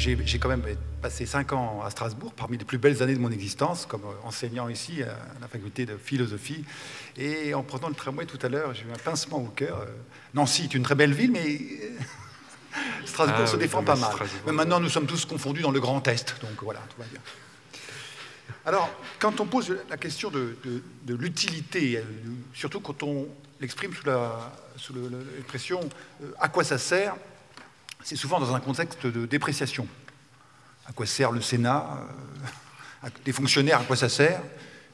j'ai quand même passé cinq ans à Strasbourg, parmi les plus belles années de mon existence, comme enseignant ici à la faculté de philosophie. Et en prenant le tramway tout à l'heure, j'ai eu un pincement au cœur. Nancy est une très belle ville, mais Strasbourg ah se défend pas mal. Mais maintenant, nous sommes tous confondus dans le Grand Est, donc voilà, tout va bien. Alors, quand on pose la question de, l'utilité, euh, surtout quand on l'exprime sous l'expression euh, à quoi ça sert, c'est souvent dans un contexte de dépréciation. À quoi sert le Sénat euh, Les fonctionnaires, à quoi ça sert?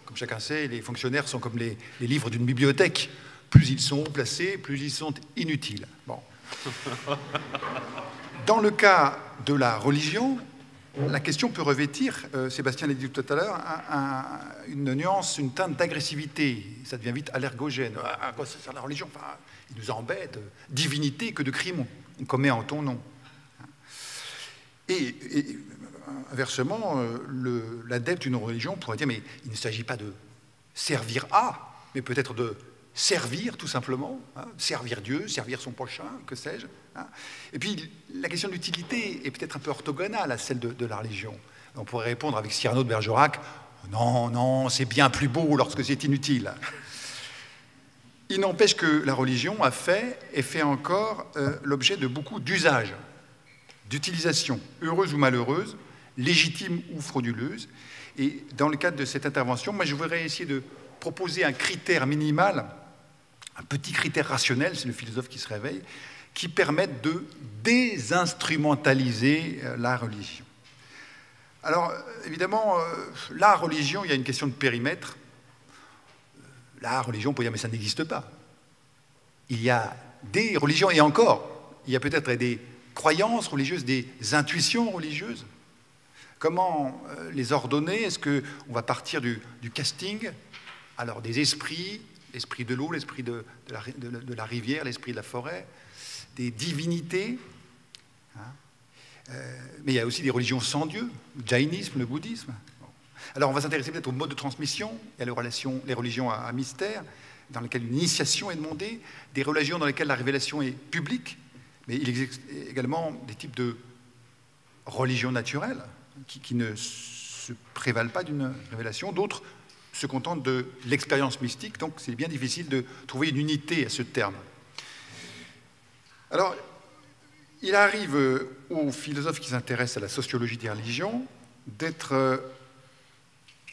Comme chacun sait, les fonctionnaires sont comme les, les livres d'une bibliothèque. Plus ils sont placés, plus ils sont inutiles. Bon. Dans le cas de la religion, la question peut revêtir, euh, Sébastien l'a dit tout à l'heure, une nuance, une teinte d'agressivité. Ça devient vite allergogène. À, quoi ça sert la religion? Enfin, Il nous embête. Divinité, que de crimes on commet en ton nom. Et, inversement, euh, l'adepte d'une religion pourrait dire, mais il ne s'agit pas de servir à, mais peut-être de servir tout simplement, hein, servir Dieu, servir son prochain, que sais-je. Hein. Et puis la question de l'utilité est peut-être un peu orthogonale à celle de, la religion. On pourrait répondre avec Cyrano de Bergerac, non, non, c'est bien plus beau lorsque c'est inutile. Il n'empêche que la religion a fait et fait encore euh, l'objet de beaucoup d'usages, d'utilisations, heureuses ou malheureuses, légitimes ou frauduleuses. Et dans le cadre de cette intervention, moi je voudrais essayer de proposer un critère minimal un petit critère rationnel, c'est le philosophe qui se réveille, qui permette de désinstrumentaliser euh, la religion. Alors, évidemment, euh, la religion, il y a une question de périmètre. La religion, on peut dire, mais ça n'existe pas. Il y a des religions, et encore, il y a peut-être des croyances religieuses, des intuitions religieuses. Comment euh, les ordonner? Est-ce qu'on va partir du, casting? Alors, des esprits, l'esprit de l'eau, l'esprit de, la, rivière, l'esprit de la forêt, des divinités. Hein? Euh, mais il y a aussi des religions sans Dieu, le jainisme, le bouddhisme. Alors on va s'intéresser peut-être au mode de transmission, y a les, relations, les religions à, mystère, dans lesquelles une initiation est demandée, des religions dans lesquelles la révélation est publique, mais il existe également des types de religions naturelles qui, ne se prévalent pas d'une révélation, d'autres se contente de l'expérience mystique, donc c'est bien difficile de trouver une unité à ce terme. Alors, il arrive aux philosophes qui s'intéressent à la sociologie des religions d'être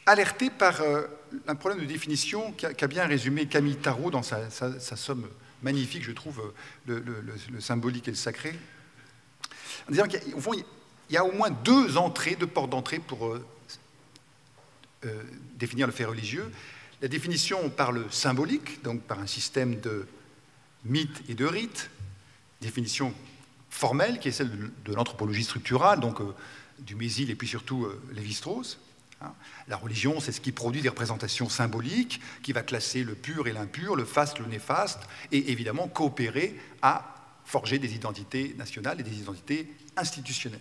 euh, alertés par euh, un problème de définition qu'a bien résumé Camille Tarot dans sa, somme magnifique, je trouve, le, le, symbolique et le sacré, en disant qu'il y a au moins deux entrées, deux portes d'entrée pour euh, euh, définir le fait religieux. La définition par le symbolique, donc par un système de mythes et de rites, définition formelle qui est celle de, l'anthropologie structurale, donc euh, du Mésil et puis surtout euh, Lévi-Strauss. Hein. La religion, c'est ce qui produit des représentations symboliques, qui va classer le pur et l'impur, le faste, le néfaste, et évidemment coopérer à forger des identités nationales et des identités institutionnelles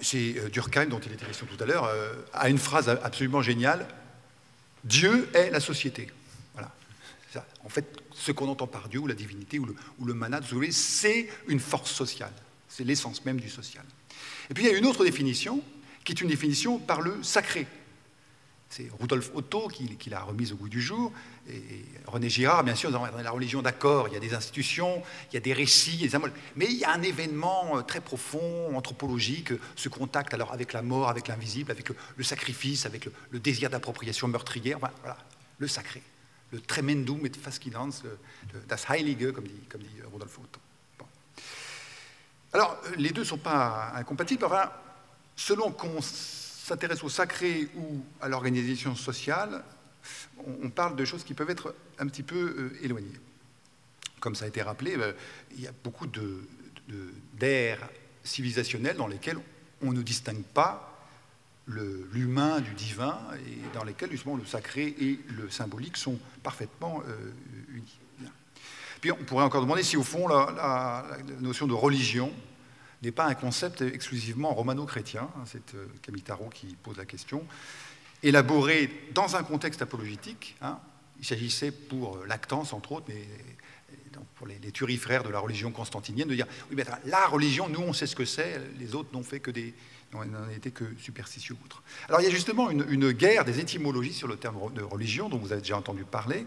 chez euh, Durkheim, dont il était question tout à l'heure, euh, a une phrase absolument géniale Dieu est la société. Voilà. En fait, ce qu'on entend par Dieu, ou la divinité, ou le, ou le manat, c'est une force sociale. C'est l'essence même du social. Et puis il y a une autre définition, qui est une définition par le sacré. C'est Rudolf Otto qui, l'a remise au goût du jour, et René Girard, bien sûr, dans la religion, d'accord, il y a des institutions, il y a des récits, mais il y a un événement euh, très profond, anthropologique, ce contact alors avec la mort, avec l'invisible, avec le, sacrifice, avec le, désir d'appropriation meurtrière, voilà, le sacré, le tremendum et fascinans, das Heilige, comme dit, comme Rudolf Otto. Alors, les deux ne sont pas incompatibles, enfin, selon qu'on s'intéresse au sacré ou à l'organisation sociale, on parle de choses qui peuvent être un petit peu euh, éloignées. Comme ça a été rappelé, euh, il y a beaucoup d'ères civilisationnelles dans lesquelles on ne distingue pas l'humain du divin et dans lesquelles justement le sacré et le symbolique sont parfaitement euh, unis. Puis on pourrait encore demander si au fond la notion de religion n'est pas un concept exclusivement romano-chrétien, hein, c'est euh, Camille Tarot qui pose la question, élaboré dans un contexte apologétique. Hein. il s'agissait pour euh, Lactance, entre autres, mais pour les, les, de la religion constantinienne, de dire oui, mais la religion, nous, on sait ce que c'est, les autres n'ont fait que des, n'ont été que superstitieux outre. Alors il y a justement une, une, guerre des étymologies sur le terme de religion, dont vous avez déjà entendu parler,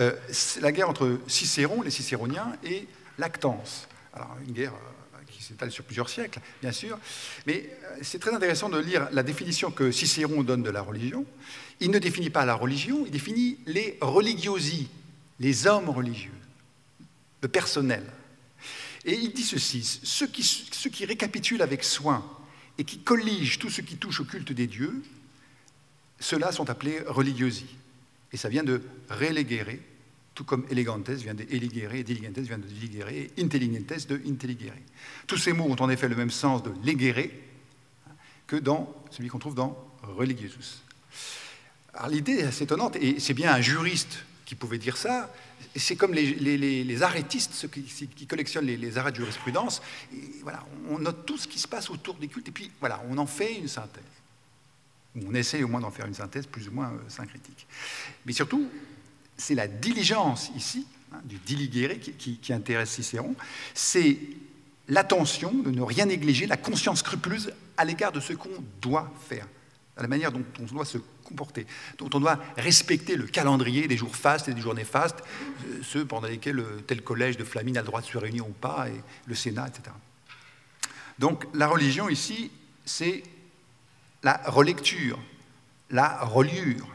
euh, la guerre entre Cicéron, les Cicéroniens, et Lactance. Alors une guerre euh, qui s'étale sur plusieurs siècles, bien sûr, mais euh, c'est très intéressant de lire la définition que Cicéron donne de la religion. Il ne définit pas la religion, il définit les religiosi, les hommes religieux, le personnel. Et il dit ceci, ceux qui, récapitulent avec soin et qui colligent tout ce qui touche au culte des dieux, ceux-là sont appelés religiosi. Et ça vient de relegere, tout comme elegantes vient de eligere, et diligentes vient de diligere, intelligentes de intelligere. Tous ces mots ont en effet le même sens de legere que dans celui qu'on trouve dans religiosus. Alors l'idée est assez étonnante, et c'est bien un juriste qui pouvait dire ça. C'est comme les, les, arrêtistes, ceux qui, collectionnent les, arrêts de jurisprudence. Voilà, on note tout ce qui se passe autour des cultes, et puis voilà, on en fait une synthèse. On essaie au moins d'en faire une synthèse plus ou moins euh, syncritique. Mais surtout, c'est la diligence ici, hein, du diligere, qui, intéresse Cicéron, c'est l'attention de ne rien négliger, la conscience scrupuleuse à l'égard de ce qu'on doit faire, à la manière dont on doit se comporter, dont on doit respecter le calendrier des jours fastes et des jours néfastes, euh, ceux pendant lesquels tel collège de Flamine a le droit de se réunir ou pas, et le Sénat, etc. Donc la religion ici, c'est la relecture, la reliure.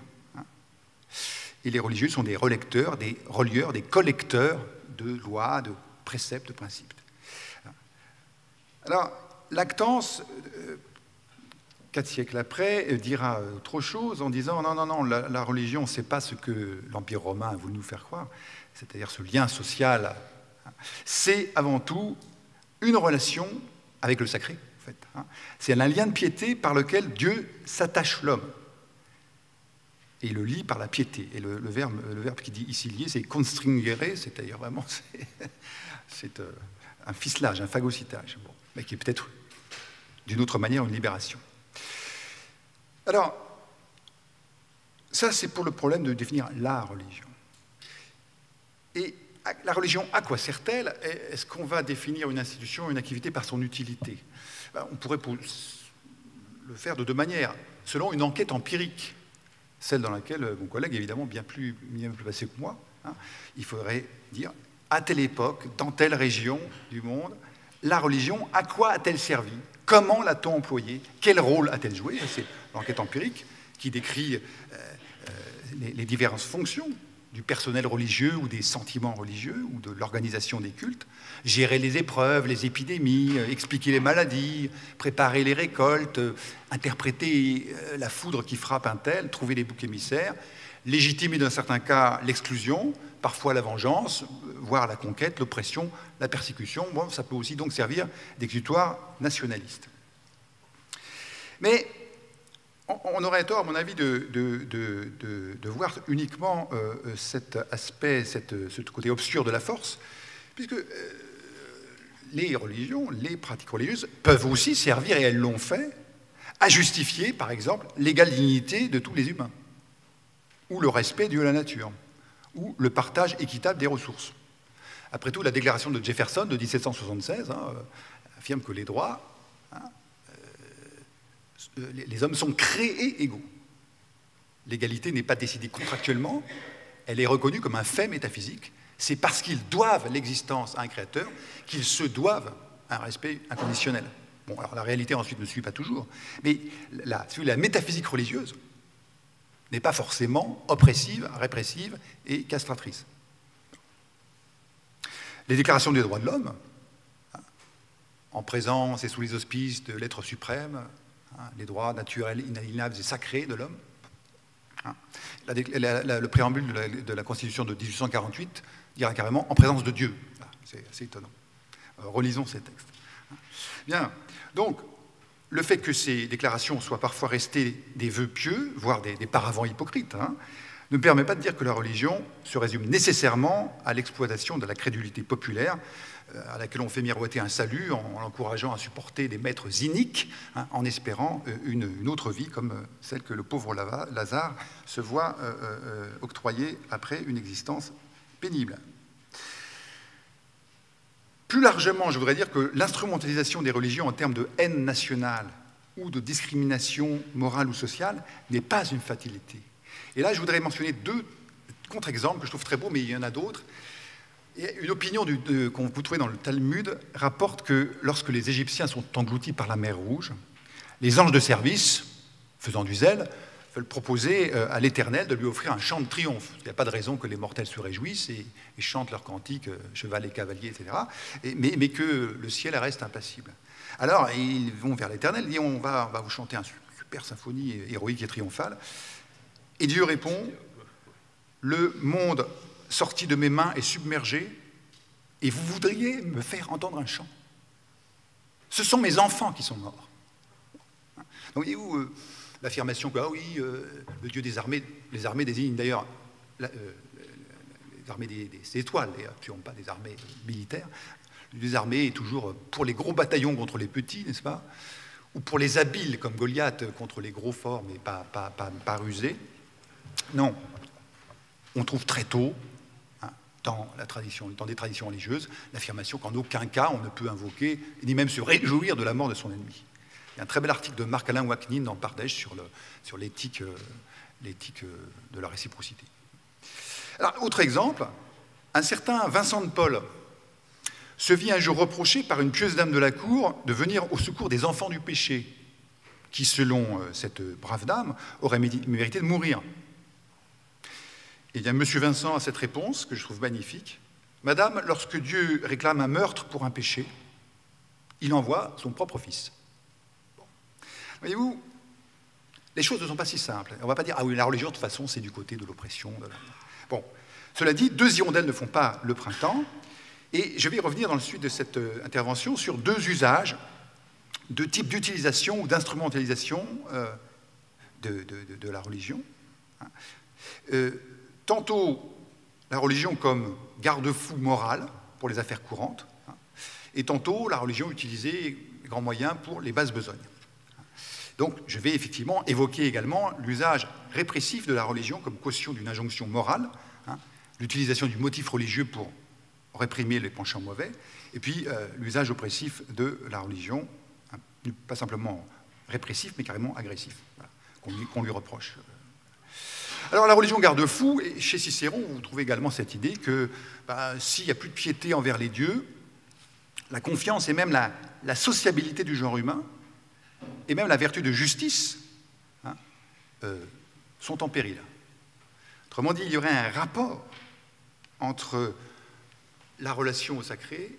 Et les religieux sont des relecteurs, des relieurs, des collecteurs de lois, de préceptes, de principes. Alors, Lactance, euh, quatre siècles après, euh, dira autre chose en disant non, non, non, la, religion, c'est pas ce que l'Empire romain a voulu nous faire croire, c'est-à-dire ce lien social. C'est avant tout une relation avec le sacré, en fait. Hein. C'est un lien de piété par lequel Dieu s'attache l'homme. Et le lie par la piété. Et le, verbe, qui dit ici lié, c'est constringere, c'est-à-dire vraiment, c'est euh, un ficelage, un phagocytage, mais qui est peut-être d'une autre manière une libération. Alors, ça c'est pour le problème de définir la religion. Et la religion, à quoi sert-elle? Est-ce qu'on va définir une institution, une activité par son utilité? Ben, On pourrait le faire de deux manières, selon une enquête empirique, celle dans laquelle mon collègue est évidemment bien plus, bien passé que moi. Hein. Il faudrait dire, à telle époque, dans telle région du monde, la religion, à quoi a-t-elle servi? Comment l'a-t-on employée Quel rôle a-t-elle joué? C'est l'enquête empirique qui décrit euh, euh, les, les diverses fonctions du personnel religieux ou des sentiments religieux ou de l'organisation des cultes, gérer les épreuves, les épidémies, euh, expliquer les maladies, préparer les récoltes, interpréter la foudre qui frappe un tel, trouver les boucs émissaires, légitimer dans certains cas l'exclusion, parfois la vengeance, voire la conquête, l'oppression, la persécution. Ça peut aussi donc servir d'exutoire nationaliste. Mais on aurait tort, à mon avis, de, de, de, voir uniquement euh, cet aspect, cette, ce côté obscur de la force, puisque euh, les religions, les pratiques religieuses peuvent aussi servir, et elles l'ont fait, à justifier, par exemple, l'égale dignité de tous les humains, ou le respect dû à la nature, ou le partage équitable des ressources. Après tout, la déclaration de Jefferson de 1776 hein, euh, affirme que les droits hein, euh, les hommes sont créés égaux. L'égalité n'est pas décidée contractuellement, elle est reconnue comme un fait métaphysique. C'est parce qu'ils doivent l'existence à un créateur qu'ils se doivent un respect inconditionnel. Bon, alors la réalité ensuite ne suit pas toujours, mais la, la métaphysique religieuse n'est pas forcément oppressive, répressive et castratrice. Les déclarations des droits de l'homme, hein, en présence et sous les auspices de l'être suprême, Hein, les droits naturels, inaliénables et sacrés de l'homme. Hein. le préambule de la, Constitution de 1848 dira carrément en présence de Dieu. C'est assez étonnant. Euh, relisons ces textes. Hein. Bien, donc, le fait que ces déclarations soient parfois restées des vœux pieux, voire des, paravents hypocrites, ne permet pas de dire que la religion se résume nécessairement à l'exploitation de la crédulité populaire, à laquelle on fait miroiter un salut en l'encourageant à supporter des maîtres iniques, hein, en espérant euh, une, autre vie comme euh, celle que le pauvre Lazare se voit octroyer après une existence pénible. Plus largement, je voudrais dire que l'instrumentalisation des religions en termes de haine nationale ou de discrimination morale ou sociale n'est pas une fatalité. Et là, je voudrais mentionner deux contre-exemples que je trouve très beaux, mais il y en a d'autres. Une opinion qu'on vous trouvez dans le Talmud rapporte que lorsque les Égyptiens sont engloutis par la mer Rouge, les anges de service, faisant du zèle, veulent proposer euh, à l'Éternel de lui offrir un chant de triomphe. Il n'y a pas de raison que les mortels se réjouissent et, chantent leurs cantiques, euh, cheval et cavalier, etc., mais, que le ciel reste impassible. Alors, ils vont vers l'Éternel, ils disent on va, on va vous chanter une super symphonie héroïque et triomphale. Et Dieu répond le monde sorti de mes mains est submergé, et vous voudriez me faire entendre un chant. Ce sont mes enfants qui sont morts. Donc, voyez-vous, euh, l'affirmation que, ah oui, euh, le Dieu des armées, les armées désignent d'ailleurs euh, les armées des, étoiles, et absolument pas des armées militaires. Les armées est toujours pour les gros bataillons contre les petits, n'est-ce pas? Ou pour les habiles, comme Goliath, contre les gros forts, mais pas, rusés. Non, on trouve très tôt, dans, des traditions religieuses, l'affirmation qu'en aucun cas on ne peut invoquer, ni même se réjouir de la mort de son ennemi. Il y a un très bel article de Marc-Alain Waknin dans Pardèche sur, l'éthique, euh, euh, de la réciprocité. Alors, autre exemple, un certain Vincent de Paul se vit un jour reproché par une pieuse dame de la cour de venir au secours des enfants du péché, qui, selon euh, cette brave dame, aurait mérité de mourir. Et bien, M. Vincent a cette réponse que je trouve magnifique. Madame, lorsque Dieu réclame un meurtre pour un péché, il envoie son propre fils. Voyez-vous, les choses ne sont pas si simples. On ne va pas dire, ah oui, la religion, de toute façon, c'est du côté de l'oppression. Bon, cela dit, deux hirondelles ne font pas le printemps. Et je vais revenir dans le suite de cette euh, intervention sur deux usages, deux types d'utilisation ou d'instrumentalisation euh, de, la religion. Hein. Euh, tantôt la religion comme garde-fou moral pour les affaires courantes, hein, et tantôt la religion utilisée, grand moyen, pour les basses besognes. Donc je vais effectivement évoquer également l'usage répressif de la religion comme caution d'une injonction morale, hein, l'utilisation du motif religieux pour réprimer les penchants mauvais, et puis euh, l'usage oppressif de la religion, hein, pas simplement répressif, mais carrément agressif, qu'on lui, reproche. Alors la religion garde-fou, et chez Cicéron, vous trouvez également cette idée que bah, s'il n'y a plus de piété envers les dieux, la confiance et même la, sociabilité du genre humain, et même la vertu de justice, hein, euh, sont en péril. Autrement dit, il y aurait un rapport entre la relation au sacré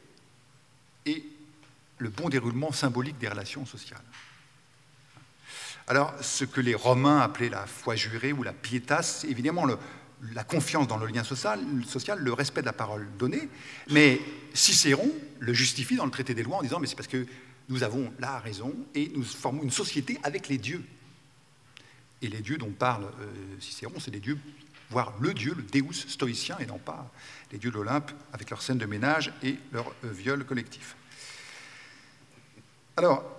et le bon déroulement symbolique des relations sociales. Alors, ce que les Romains appelaient la foi jurée ou la pietas, c'est évidemment la confiance dans le lien social, le respect de la parole donnée, mais Cicéron le justifie dans le traité des lois en disant mais c'est parce que nous avons la raison et nous formons une société avec les dieux. Et les dieux dont parle euh, Cicéron, c'est des dieux, voire le dieu, le Deus stoïcien, et non pas les dieux de l'Olympe avec leur scène de ménage et leur euh, viol collectif. Alors,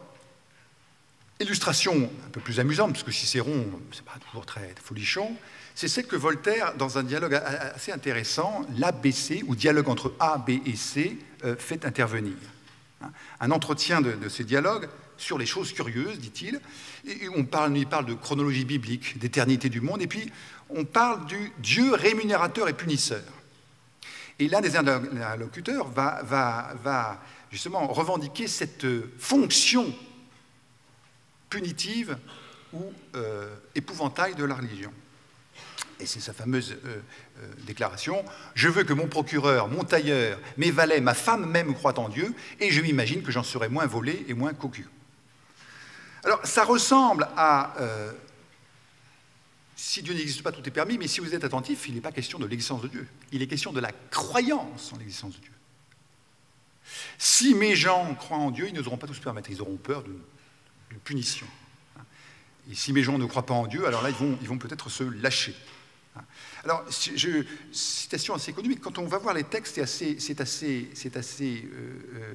Illustration un peu plus amusante, parce que Cicéron, c'est pas toujours très folichon, c'est celle que Voltaire, dans un dialogue assez intéressant, l'ABC, ou dialogue entre A, B et C, euh, fait intervenir. Hein, un entretien de, ces dialogues sur les choses curieuses, dit-il. Et on parle, parle de chronologie biblique, d'éternité du monde, et puis on parle du Dieu rémunérateur et punisseur. Et l'un des interlocuteurs va, va, va justement revendiquer cette fonction punitive ou euh, épouvantail de la religion. Et c'est sa fameuse euh, euh, déclaration Je veux que mon procureur, mon tailleur, mes valets, ma femme même croient en Dieu, et je m'imagine que j'en serai moins volé et moins cocu. Alors, ça ressemble à si Dieu n'existe pas, tout est permis, mais si vous êtes attentif, il n'est pas question de l'existence de Dieu. Il est question de la croyance en l'existence de Dieu. Si mes gens croient en Dieu, ils n'oseront pas tout se permettre. Ils auront peur de de punition. Et si mes gens ne croient pas en Dieu, alors là, ils vont, ils vont peut-être se lâcher. Alors, citation assez connue, mais quand on va voir les textes, c'est assez, assez, assez euh, euh,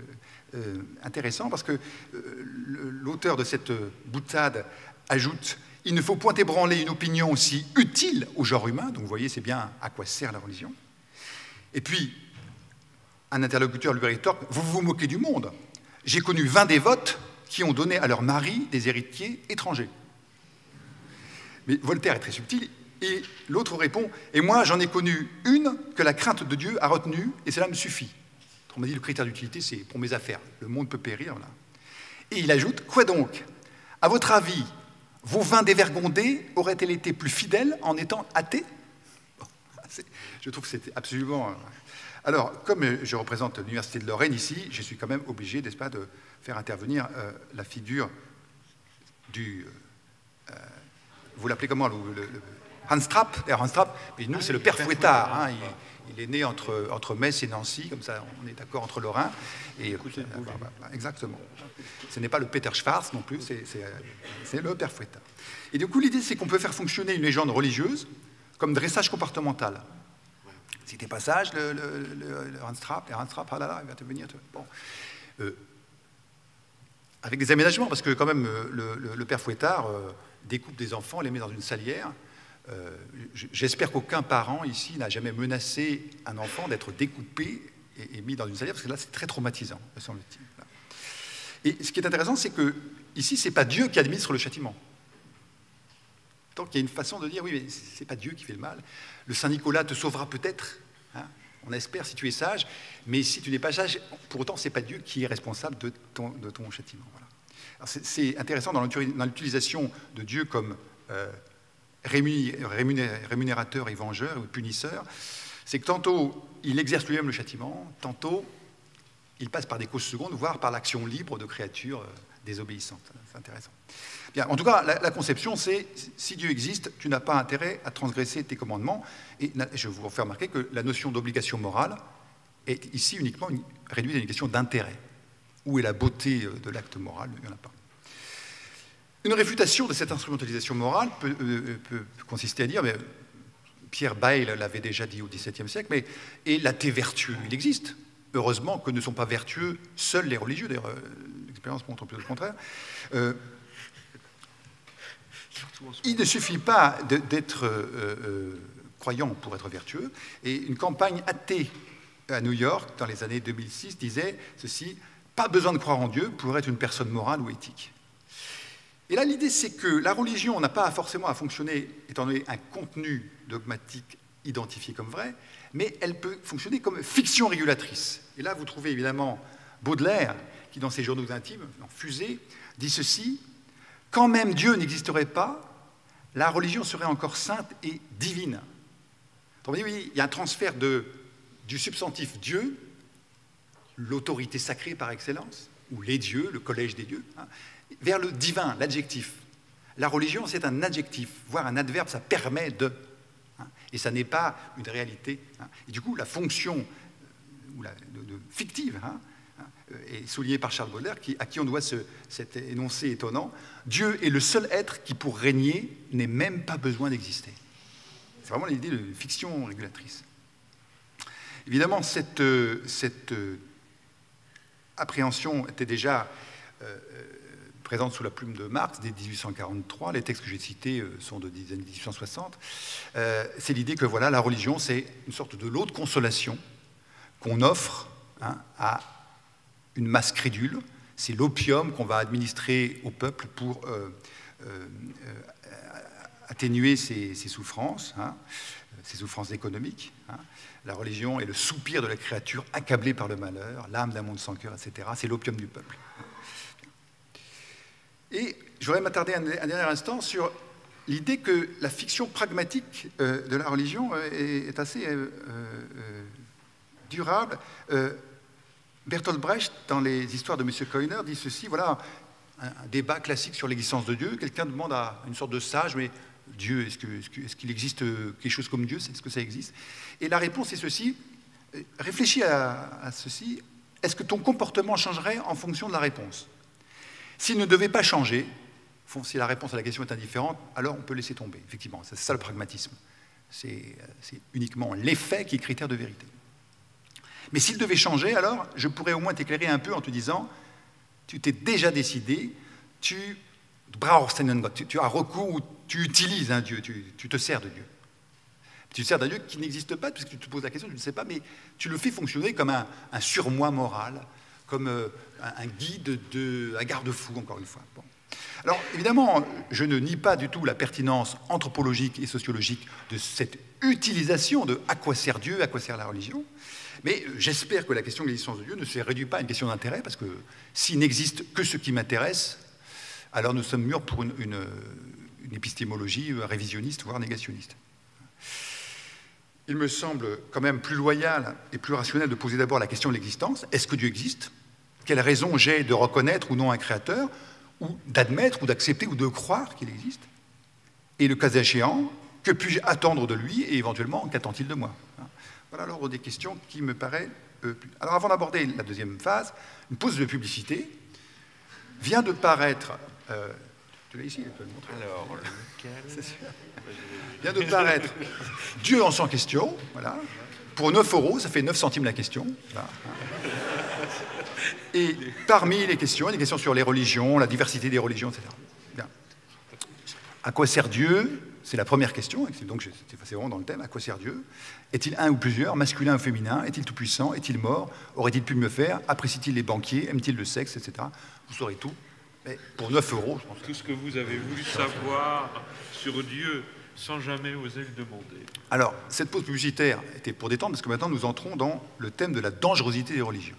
euh, intéressant parce que l'auteur de cette boutade ajoute Il ne faut point ébranler une opinion aussi utile au genre humain, donc vous voyez, c'est bien à quoi sert la religion. Et puis, un interlocuteur lui rétorque Vous vous moquez du monde. J'ai connu 20 dévotes qui ont donné à leur mari des héritiers étrangers. Mais Voltaire est très subtil, et l'autre répond Et moi, j'en ai connu une que la crainte de Dieu a retenue, et cela me suffit. On m'a dit le critère d'utilité, c'est pour mes affaires. Le monde peut périr. Là. Et il ajoute Quoi donc? À votre avis, vos vins dévergondés auraient-elles été plus fidèles en étant athées? Je trouve que c'était absolument. Euh, alors, comme je représente l'Université de Lorraine ici, je suis quand même obligé, n'est-ce pas, de faire intervenir euh, la figure du. Euh, vous l'appelez comment le, Hans Trapp, Hans Trapp, mais nous, c'est le père Fouettard. Hein, il, est né entre, entre Metz et Nancy, comme ça, on est d'accord entre Lorrains. Et, bah, bah, bah, exactement. Ce n'est pas le Peter Schwarz non plus, c'est le père Fouettard. Et du coup, l'idée, c'est qu'on peut faire fonctionner une légende religieuse comme dressage comportemental. Si t'es pas sage, le, le, le, Hans Trapp, Hans Trapp, ah là là, il va te venir. Bon. Euh, avec des aménagements, parce que quand même, euh, le, père Fouettard euh, découpe des enfants, les met dans une salière. J'espère qu'aucun parent ici n'a jamais menacé un enfant d'être découpé et, mis dans une salière, parce que là, c'est très traumatisant, me semble-t-il. Et ce qui est intéressant, c'est que ici, c'est pas Dieu qui administre le châtiment. Donc il y a une façon de dire, oui, mais ce n'est pas Dieu qui fait le mal. Le Saint Nicolas te sauvera peut-être, hein. On espère si tu es sage, mais si tu n'es pas sage, pour autant, ce n'est pas Dieu qui est responsable de ton, châtiment. C'est intéressant dans l'utilisation de Dieu comme euh, rémunérateur et vengeur ou punisseur, c'est que tantôt il exerce lui-même le châtiment, tantôt il passe par des causes secondes, voire par l'action libre de créatures euh, désobéissantes. C'est intéressant en tout cas, la, conception, c'est si Dieu existe, tu n'as pas intérêt à transgresser tes commandements. Et je vous fais remarquer que la notion d'obligation morale est ici uniquement réduite à une question d'intérêt. Où est la beauté euh, de l'acte moral? Il n'y en a pas. Une réfutation de cette instrumentalisation morale peut, euh, euh, consister à dire, mais Pierre Bayle l'avait déjà dit au XVIIe siècle, mais et l'athée vertueux, il existe. Heureusement que ne sont pas vertueux seuls les religieux, d'ailleurs l'expérience montre plutôt le contraire. Il ne suffit pas d'être euh, euh, croyant pour être vertueux. Et une campagne athée à New York, dans les années 2006, disait ceci pas besoin de croire en Dieu pour être une personne morale ou éthique. Et là, l'idée, c'est que la religion n'a pas forcément à fonctionner, étant donné un contenu dogmatique identifié comme vrai, mais elle peut fonctionner comme fiction régulatrice. Et là, vous trouvez évidemment Baudelaire, qui, dans ses journaux intimes, en fusée, dit ceci quand même Dieu n'existerait pas, la religion serait encore sainte et divine. Donc, oui, il y a un transfert du substantif Dieu, l'autorité sacrée par excellence, ou les dieux, le collège des dieux, hein, vers le divin, l'adjectif. La religion, c'est un adjectif, voire un adverbe, ça permet de. Hein, et ça n'est pas une réalité. Hein. Et du coup, la fonction ou la, de, fictive et souligné par Charles Baudelaire, à qui on doit cet énoncé étonnant Dieu est le seul être qui, pour régner, n'ait même pas besoin d'exister. C'est vraiment l'idée de fiction régulatrice. Évidemment, cette, cette euh, appréhension était déjà euh, présente sous la plume de Marx dès 1843. Les textes que j'ai cités euh, sont de 1860. c'est l'idée que voilà, la religion, c'est une sorte de lot de consolation qu'on offre hein, à une masse crédule. C'est l'opium qu'on va administrer au peuple pour euh, euh, atténuer ses, souffrances, hein, ses souffrances économiques. Hein. La religion est le soupir de la créature accablée par le malheur, l'âme d'un monde sans cœur, etc. C'est l'opium du peuple. Et je voudrais m'attarder un, dernier instant sur l'idée que la fiction pragmatique euh, de la religion est, assez durable. Bertolt Brecht, dans les histoires de M. Koiner, dit ceci, voilà, un, débat classique sur l'existence de Dieu. Quelqu'un demande à une sorte de sage, mais Dieu, est-ce qu'il existe quelque chose comme Dieu? Est-ce que ça existe? Et la réponse est ceci, réfléchis à, ceci, est-ce que ton comportement changerait en fonction de la réponse? S'il ne devait pas changer, si la réponse à la question est indifférente, alors on peut laisser tomber, effectivement. C'est ça le pragmatisme. C'est uniquement l'effet qui est critère de vérité. Mais s'il devait changer, alors je pourrais au moins t'éclairer un peu en te disant, tu t'es déjà décidé, tu, as recours ou tu utilises un Dieu, tu, te sers de Dieu. Tu te sers d'un Dieu qui n'existe pas, puisque tu te poses la question, tu ne sais pas, mais tu le fais fonctionner comme un, surmoi moral, comme euh, un, guide, de, un garde-fou, encore une fois. Alors, évidemment, je ne nie pas du tout la pertinence anthropologique et sociologique de cette utilisation de à quoi sert Dieu, à quoi sert la religion, mais j'espère que la question de l'existence de Dieu ne se réduit pas à une question d'intérêt, parce que s'il n'existe que ce qui m'intéresse, alors nous sommes mûrs pour une, épistémologie révisionniste, voire négationniste. Il me semble quand même plus loyal et plus rationnel de poser d'abord la question de l'existence. Est-ce que Dieu existe? Quelle raison j'ai de reconnaître ou non un créateur, ou d'admettre ou d'accepter ou de croire qu'il existe? Et le cas échéant, que puis-je attendre de lui et éventuellement qu'attend-il de moi? Voilà alors des questions qui me paraissent... Euh, alors avant d'aborder la deuxième phase, une pause de publicité vient de paraître euh, ici, le montrer. Alors, lequel Vient de paraître Dieu en sans question, voilà. Pour 9 euros, ça fait 9 centimes la question. Et parmi les questions, il y a des questions sur les religions, la diversité des religions, etc. Bien. À quoi sert Dieu C'est la première question, donc c'est vraiment dans le thème. À quoi sert Dieu? Est-il un ou plusieurs Masculin ou féminin? Est-il tout-puissant? Est-il mort? Aurait-il pu me faire? Apprécie-t-il les banquiers? Aime-t-il le sexe Etc. Vous saurez tout mais pour 9 euros, je pense. Tout ce que vous avez voulu savoir sur Dieu sans jamais oser le demander. Alors, cette pause publicitaire était pour détendre, parce que maintenant nous entrons dans le thème de la dangerosité des religions.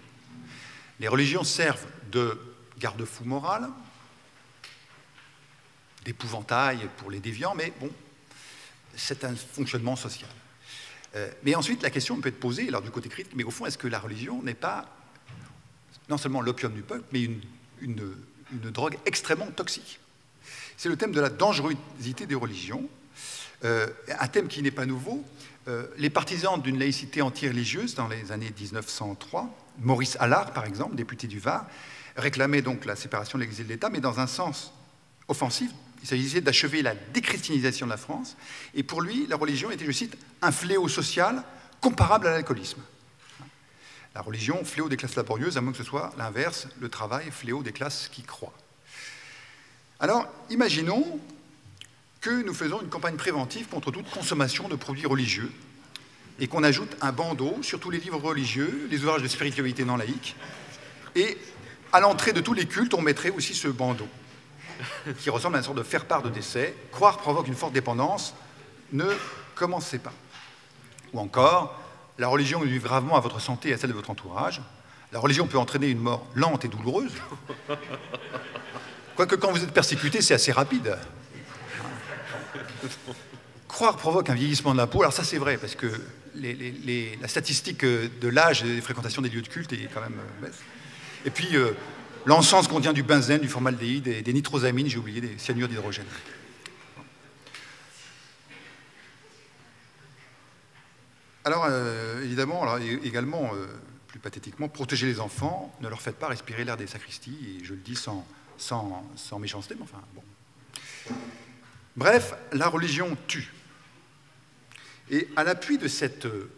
Les religions servent de garde-fou moral, d'épouvantail pour les déviants, mais bon, c'est un fonctionnement social. Euh, mais ensuite, la question peut être posée, alors du côté critique, mais au fond, est-ce que la religion n'est pas non seulement l'opium du peuple, mais une, une une drogue extrêmement toxique? C'est le thème de la dangerosité des religions, euh, un thème qui n'est pas nouveau. Euh, les partisans d'une laïcité anti-religieuse dans les années 1903, Maurice Allard par exemple, député du Var, réclamaient donc la séparation de l'Église et de l'État, mais dans un sens offensif. Il s'agissait d'achever la déchristianisation de la France. Et pour lui, la religion était, je cite, un fléau social comparable à l'alcoolisme. La religion, fléau des classes laborieuses, à moins que ce soit l'inverse, le travail, fléau des classes qui croient. Alors, imaginons que nous faisons une campagne préventive contre toute consommation de produits religieux et qu'on ajoute un bandeau sur tous les livres religieux, les ouvrages de spiritualité non laïque, et à l'entrée de tous les cultes, on mettrait aussi ce bandeau, qui ressemble à une sorte de faire-part de décès. Croire provoque une forte dépendance, ne commencez pas. Ou encore, la religion nuit gravement à votre santé et à celle de votre entourage. La religion peut entraîner une mort lente et douloureuse. Quoique quand vous êtes persécuté, c'est assez rapide. Croire provoque un vieillissement de la peau. Alors ça, c'est vrai, parce que la statistique de l'âge et des fréquentations des lieux de culte est quand même euh. Et puis, euh, l'encens contient du benzène, du formaldéhyde, des, nitrosamines, j'ai oublié, des cyanures d'hydrogène. Alors, euh, évidemment, alors, également, euh, plus pathétiquement, protéger les enfants, ne leur faites pas respirer l'air des sacristies, et je le dis sans, sans, sans méchanceté, mais enfin, bon. Bref, la religion tue. Et à l'appui de cette euh,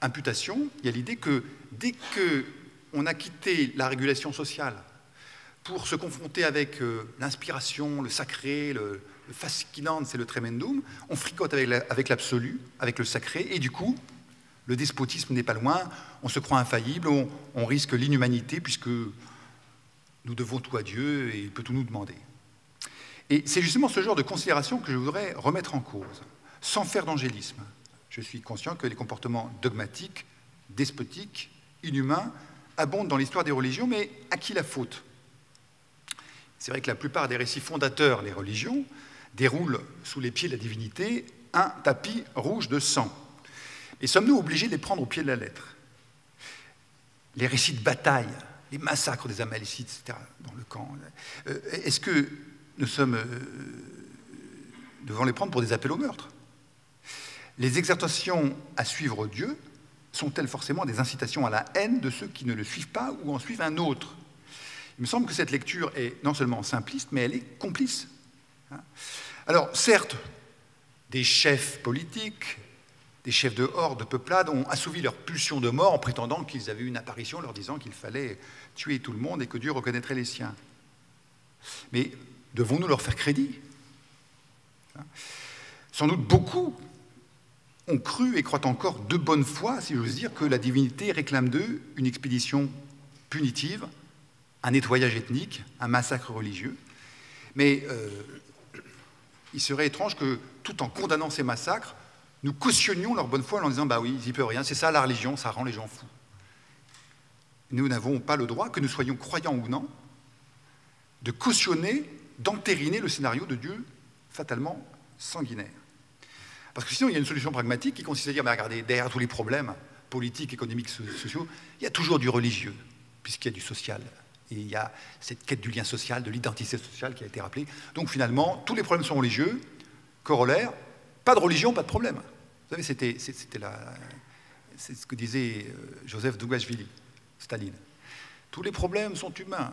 imputation, il y a l'idée que dès qu'on a quitté la régulation sociale pour se confronter avec l'inspiration, le sacré, le, le fascinant, c'est le tremendum, on fricote avec l'absolu, avec le sacré, et du coup, le despotisme n'est pas loin, on se croit infaillible, on, risque l'inhumanité, puisque nous devons tout à Dieu et il peut tout nous demander. Et c'est justement ce genre de considération que je voudrais remettre en cause, sans faire d'angélisme. Je suis conscient que les comportements dogmatiques, despotiques, inhumains, abondent dans l'histoire des religions, mais à qui la faute? C'est vrai que la plupart des récits fondateurs des religions déroule sous les pieds de la divinité un tapis rouge de sang. Et sommes-nous obligés de les prendre au pied de la lettre? Les récits de bataille, les massacres des Amalécites, etc., dans le camp, euh, est-ce que nous sommes euh, devant les prendre pour des appels au meurtre? Les exhortations à suivre Dieu sont-elles forcément des incitations à la haine de ceux qui ne le suivent pas ou en suivent un autre? Il me semble que cette lecture est non seulement simpliste, mais elle est complice. Hein? Alors, certes, des chefs politiques, des chefs de horde, de peuplades ont assouvi leur pulsion de mort en prétendant qu'ils avaient une apparition leur disant qu'il fallait tuer tout le monde et que Dieu reconnaîtrait les siens. Mais devons-nous leur faire crédit? Sans doute beaucoup ont cru et croient encore de bonne foi, si j'ose dire, que la divinité réclame d'eux une expédition punitive, un nettoyage ethnique, un massacre religieux. Mais euh, il serait étrange que, tout en condamnant ces massacres, nous cautionnions leur bonne foi en disant Bah oui, ils n'y peuvent rien, c'est ça la religion, ça rend les gens fous. Nous n'avons pas le droit, que nous soyons croyants ou non, de cautionner, d'entériner le scénario de Dieu fatalement sanguinaire. Parce que sinon, il y a une solution pragmatique qui consiste à dire, mais regardez, derrière tous les problèmes politiques, économiques, sociaux, il y a toujours du religieux, puisqu'il y a du social. Et il y a cette quête du lien social, de l'identité sociale qui a été rappelée. Donc finalement, tous les problèmes sont religieux. Corollaire, pas de religion, pas de problème. Vous savez, c'était, ce que disait euh, Joseph Dougashvili, Staline. Tous les problèmes sont humains.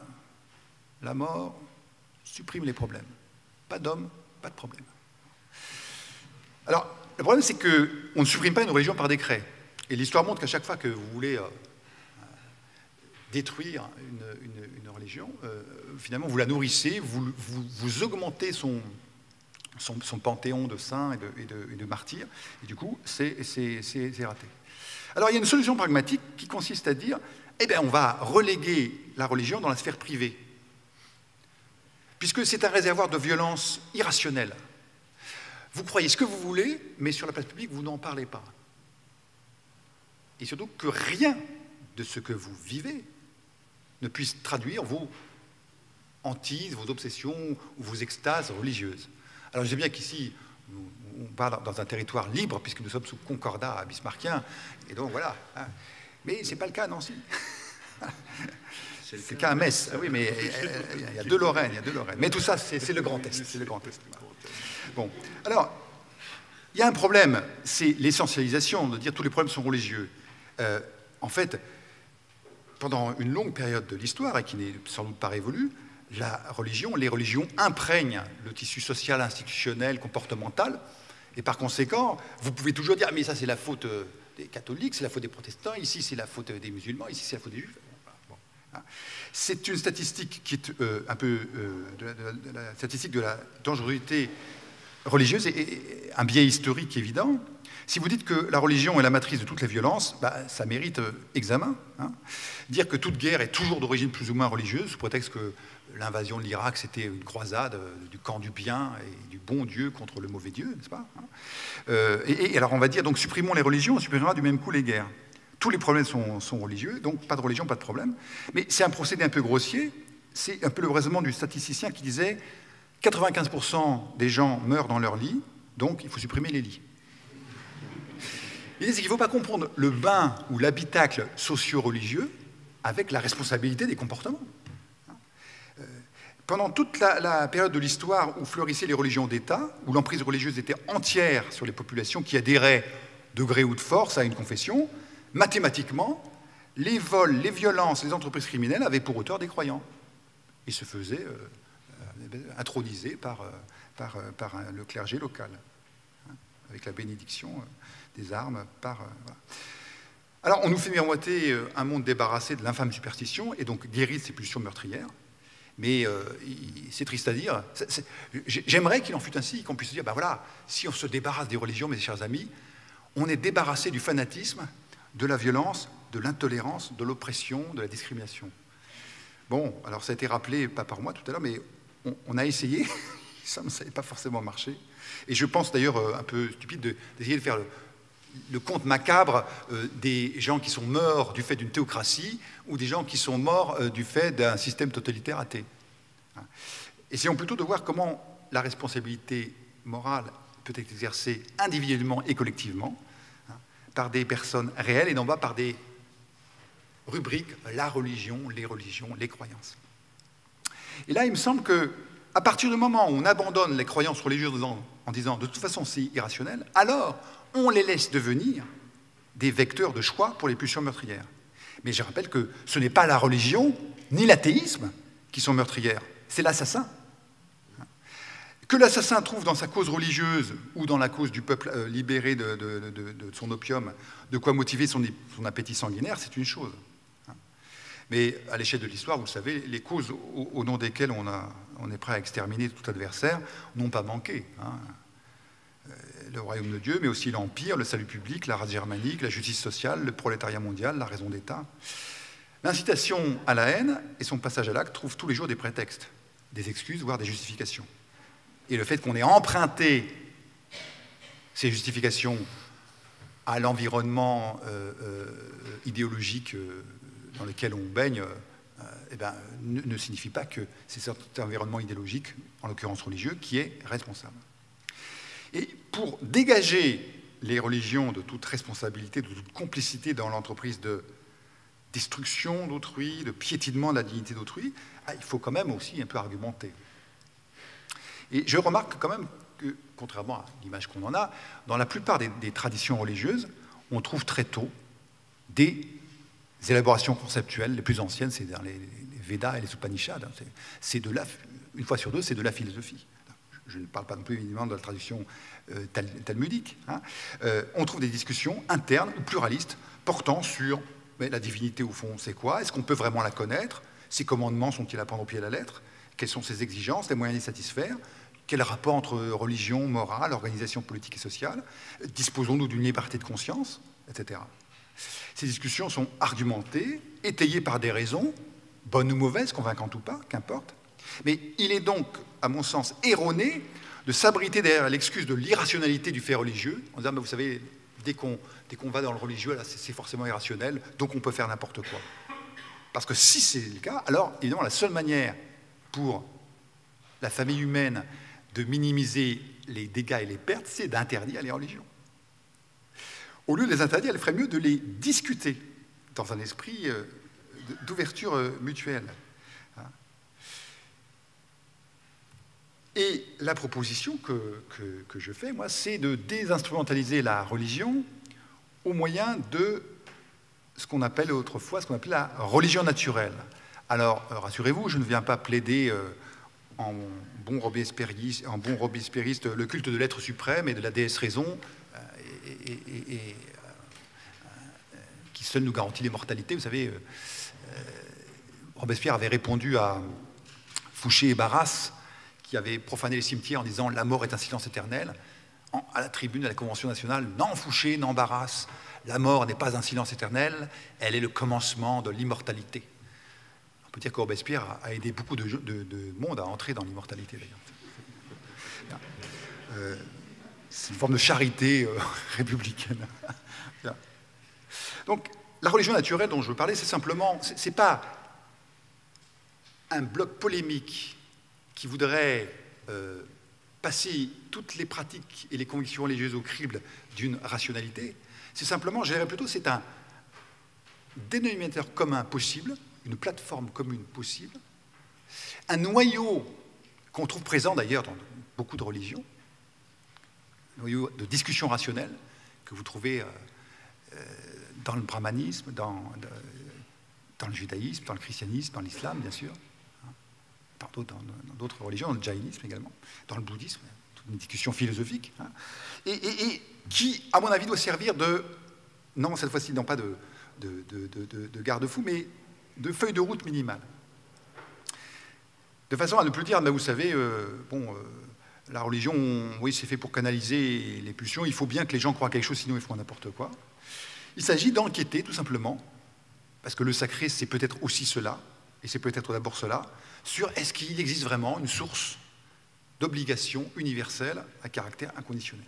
La mort supprime les problèmes. Pas d'homme, pas de problème. Alors, le problème, c'est qu'on ne supprime pas une religion par décret. Et l'histoire montre qu'à chaque fois que vous voulez euh, détruire une, religion, euh, finalement, vous la nourrissez, vous, augmentez son, son, panthéon de saints et de, martyrs, et du coup, c'est raté. Alors, il y a une solution pragmatique qui consiste à dire, eh bien, on va reléguer la religion dans la sphère privée, puisque c'est un réservoir de violence irrationnelle. Vous croyez ce que vous voulez, mais sur la place publique, vous n'en parlez pas. Et surtout que rien de ce que vous vivez ne puisse traduire vos hantises, vos obsessions ou vos extases religieuses. Alors je sais bien qu'ici, on parle dans un territoire libre, puisque nous sommes sous concordat bismarckien, et donc voilà. Hein. Mais ce n'est pas le cas à Nancy. C'est le cas à Metz. Ah oui, mais euh, il y a deux Lorraines, il y a deux Lorraines. Mais tout ça, c'est le Grand Est. C'est le Grand Est. Bon, alors, il y a un problème, c'est l'essentialisation, de dire tous les problèmes sont religieux. Euh, en fait, pendant une longue période de l'histoire, et qui n'est sans doute pas révolue, la religion, les religions imprègnent le tissu social, institutionnel, comportemental, et par conséquent, vous pouvez toujours dire, ah, mais ça c'est la faute euh, des catholiques, c'est la faute des protestants, ici c'est la faute des musulmans, ici c'est la faute des juifs. Hein? C'est une statistique qui est euh, un peu la statistique de la dangerosité religieuse et un biais historique évident. Si vous dites que la religion est la matrice de toutes les violences, bah, ça mérite euh, examen. Hein. Dire que toute guerre est toujours d'origine plus ou moins religieuse, sous prétexte que l'invasion de l'Irak, c'était une croisade euh, du camp du bien et du bon Dieu contre le mauvais Dieu, n'est-ce pas hein. euh, et, alors on va dire, donc supprimons les religions, on supprimera du même coup les guerres. Tous les problèmes sont, sont religieux, donc pas de religion, pas de problème. Mais c'est un procédé un peu grossier, c'est un peu le raisonnement du statisticien qui disait 95% des gens meurent dans leur lit, donc il faut supprimer les lits. Il qu'il ne faut pas comprendre le bain ou l'habitacle socio-religieux avec la responsabilité des comportements. Euh, pendant toute la, période de l'histoire où fleurissaient les religions d'État, où l'emprise religieuse était entière sur les populations qui adhéraient de gré ou de force à une confession, mathématiquement, les vols, les violences, les entreprises criminelles avaient pour auteur des croyants. Ils se faisaient euh, intronisé par, euh, euh, le clergé local, hein, avec la bénédiction euh, des armes par. Alors, on nous fait miroiter un monde débarrassé de l'infâme superstition et donc guéri de ses pulsions meurtrières. Mais c'est triste à dire. J'aimerais qu'il en fût ainsi, qu'on puisse dire, ben voilà, si on se débarrasse des religions, mes chers amis, on est débarrassé du fanatisme, de la violence, de l'intolérance, de l'oppression, de la discrimination. Bon, alors ça a été rappelé, pas par moi tout à l'heure, mais on, a essayé, ça ne pas forcément marché. Et je pense d'ailleurs euh, un peu stupide d'essayer de, faire le, compte macabre euh, des gens qui sont morts du fait d'une théocratie ou des gens qui sont morts euh, du fait d'un système totalitaire athée. Hein. Essayons plutôt de voir comment la responsabilité morale peut être exercée individuellement et collectivement hein, par des personnes réelles et non pas par des rubriques, la religion, les religions, les croyances. Et là, il me semble que, à partir du moment où on abandonne les croyances religieuses en disant de toute façon c'est irrationnel, alors on les laisse devenir des vecteurs de choix pour les pulsions meurtrières. Mais je rappelle que ce n'est pas la religion ni l'athéisme qui sont meurtrières, c'est l'assassin. Que l'assassin trouve dans sa cause religieuse ou dans la cause du peuple euh, libéré de, son opium de quoi motiver son appétit sanguinaire, c'est une chose. Mais à l'échelle de l'histoire, vous le savez, les causes au, nom desquelles on, est prêt à exterminer tout adversaire n'ont pas manqué. Hein. le royaume de Dieu, mais aussi l'Empire, le salut public, la race germanique, la justice sociale, le prolétariat mondial, la raison d'État. L'incitation à la haine et son passage à l'acte trouvent tous les jours des prétextes, des excuses, voire des justifications. Et le fait qu'on ait emprunté ces justifications à l'environnement euh, euh, idéologique euh, dans lequel on baigne eh ben, ne, ne, signifie pas que c'est cet environnement idéologique, en l'occurrence religieux, qui est responsable. Et pour dégager les religions de toute responsabilité, de toute complicité dans l'entreprise de destruction d'autrui, de piétinement de la dignité d'autrui, ah, il faut quand même aussi un peu argumenter. Et je remarque quand même que, contrairement à l'image qu'on en a, dans la plupart des, traditions religieuses, on trouve très tôt des élaborations conceptuelles. Les plus anciennes, c'est dans les, Védas et les Upanishads. De une fois sur deux, c'est de la philosophie. Je ne parle pas non plus évidemment de la tradition euh, talmudique. Hein. Euh, on trouve des discussions internes ou pluralistes portant sur la divinité au fond, c'est quoi? Est-ce qu'on peut vraiment la connaître? Ses commandements sont-ils à prendre au pied de la lettre? Quelles sont ses exigences Les moyens d'y satisfaire? Quel rapport entre religion, morale, organisation politique et sociale? Disposons-nous d'une liberté de conscience Etc. Ces discussions sont argumentées, étayées par des raisons, bonnes ou mauvaises, convaincantes ou pas, qu'importe. Mais il est donc, à mon sens, erroné de s'abriter derrière l'excuse de l'irrationalité du fait religieux, en disant, vous savez, dès qu'on va dans le religieux, c'est forcément irrationnel, donc on peut faire n'importe quoi. Parce que si c'est le cas, alors évidemment, la seule manière pour la famille humaine de minimiser les dégâts et les pertes, c'est d'interdire les religions. Au lieu de les interdire, il ferait mieux de les discuter dans un esprit euh, d'ouverture euh, mutuelle. Hein. Et la proposition que, je fais, moi, c'est de désinstrumentaliser la religion au moyen de ce qu'on appelle autrefois, ce qu'on la religion naturelle. Alors, euh, rassurez-vous, je ne viens pas plaider en bon en bon robespierriste le culte de l'être suprême et de la déesse raison, euh, qui seul nous garantit l'immortalité. Vous savez, euh, Robespierre avait répondu à Fouché et Barras, qui avaient profané les cimetières en disant La mort est un silence éternel. à la tribune de la Convention nationale, non Fouché, non Barras, la mort n'est pas un silence éternel, elle est le commencement de l'immortalité peut dire que Robespierre a aidé beaucoup de, monde à entrer dans l'immortalité, d'ailleurs. Euh, c'est une forme de charité euh, républicaine. Donc, la religion naturelle dont je veux parler, c'est simplement, c'est pas un bloc polémique qui voudrait euh, passer toutes les pratiques et les convictions religieuses au crible d'une rationalité. C'est simplement, je dirais plutôt, c'est un dénominateur commun possible une plateforme commune possible, un noyau qu'on trouve présent d'ailleurs dans beaucoup de religions, de discussion rationnelle que vous trouvez euh, euh, dans le brahmanisme, dans, le judaïsme, dans le christianisme, dans l'islam, bien sûr, hein, dans d'autres religions, dans le jaïnisme également, dans le bouddhisme, toute une discussion philosophique, hein, et, qui, à mon avis, doit servir de, non, cette fois-ci, non pas de, de, de garde-fou, mais de feuilles de route minimale. De façon à ne plus dire, vous savez, euh, bon, la religion, oui, c'est fait pour canaliser les pulsions, il faut bien que les gens croient quelque chose, sinon ils font n'importe quoi. Il s'agit d'enquêter, tout simplement, parce que le sacré, c'est peut-être aussi cela, et c'est peut-être d'abord cela, sur est-ce qu'il existe vraiment une source d'obligation universelle à caractère inconditionnel.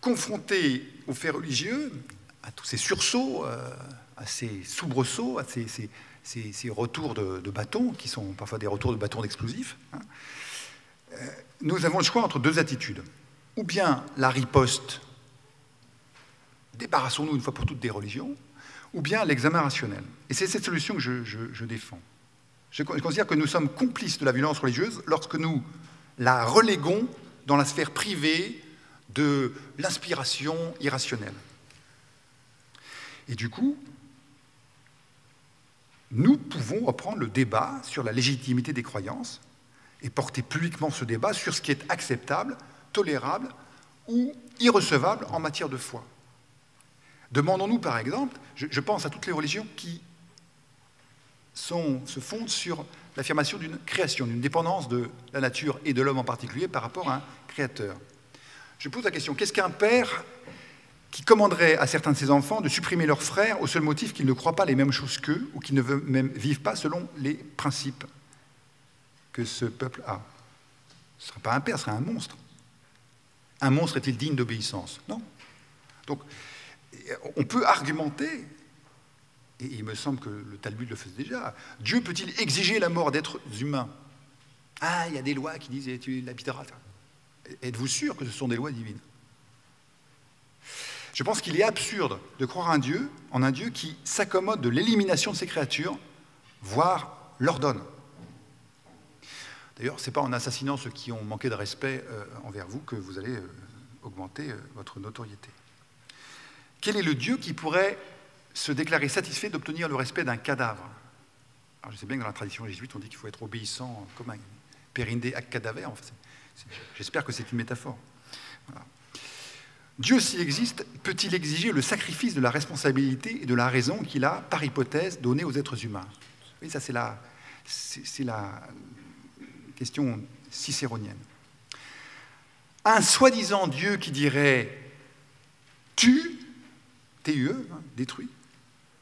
Confronté aux faits religieux, à tous ces sursauts, euh, à ces soubresauts, à ces, retours de, bâton, qui sont parfois des retours de bâton d'explosifs, hein, nous avons le choix entre deux attitudes. Ou bien la riposte, débarrassons-nous une fois pour toutes des religions, ou bien l'examen rationnel. Et c'est cette solution que je, défends. Je considère que nous sommes complices de la violence religieuse lorsque nous la reléguons dans la sphère privée de l'inspiration irrationnelle. Et du coup, nous pouvons reprendre le débat sur la légitimité des croyances et porter publiquement ce débat sur ce qui est acceptable, tolérable ou irrecevable en matière de foi. Demandons-nous par exemple, je, pense à toutes les religions qui se fondent sur l'affirmation d'une création, d'une dépendance de la nature et de l'homme en particulier par rapport à un créateur. Je pose la question, qu'est-ce qu'un père qui commanderait à certains de ses enfants de supprimer leurs frères au seul motif qu'ils ne croient pas les mêmes choses qu'eux ou qu'ils ne vivent pas selon les principes? Que ce peuple a Ce ne serait pas un père, ce serait un monstre. Un monstre est-il digne d'obéissance? Non. Donc, on peut argumenter, et il me semble que le Talmud le faisait déjà, Dieu peut-il exiger la mort d'êtres humains? Ah, il y a des lois qui disent tu l'habiteras. Êtes-vous sûr que ce sont des lois divines? Je pense qu'il est absurde de croire un Dieu, en un Dieu qui s'accommode de l'élimination de ses créatures, voire l'ordonne. D'ailleurs, ce n'est pas en assassinant ceux qui ont manqué de respect euh, envers vous que vous allez euh, augmenter euh, votre notoriété. Quel est le Dieu qui pourrait se déclarer satisfait d'obtenir le respect d'un cadavre? Je sais bien que dans la tradition jésuite, on dit qu'il faut être obéissant comme un périndé à cadaver. J'espère que c'est une métaphore. Dieu, s'il existe, peut-il exiger le sacrifice de la responsabilité et de la raison qu'il a, par hypothèse, donné aux êtres humains? Oui, ça c'est la question cicéronienne. Un soi-disant Dieu qui dirait tue, TUE, hein, détruit,